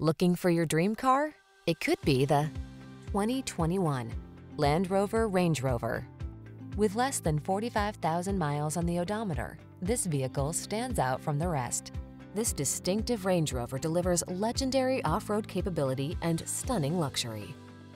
Looking for your dream car? It could be the 2021 Land Rover Range Rover. With less than 45,000 miles on the odometer, this vehicle stands out from the rest. This distinctive Range Rover delivers legendary off-road capability and stunning luxury.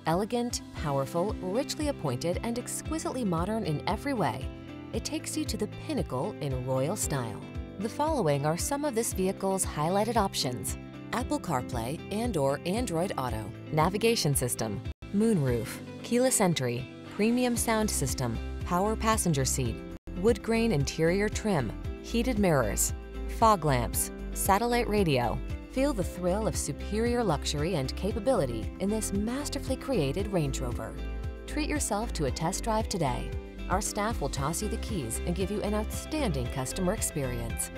Elegant, powerful, richly appointed, and exquisitely modern in every way, it takes you to the pinnacle in royal style. The following are some of this vehicle's highlighted options. Apple CarPlay and or Android Auto, navigation system, moonroof, keyless entry, premium sound system, power passenger seat, wood grain interior trim, heated mirrors, fog lamps, satellite radio. Feel the thrill of superior luxury and capability in this masterfully created Range Rover. Treat yourself to a test drive today. Our staff will toss you the keys and give you an outstanding customer experience.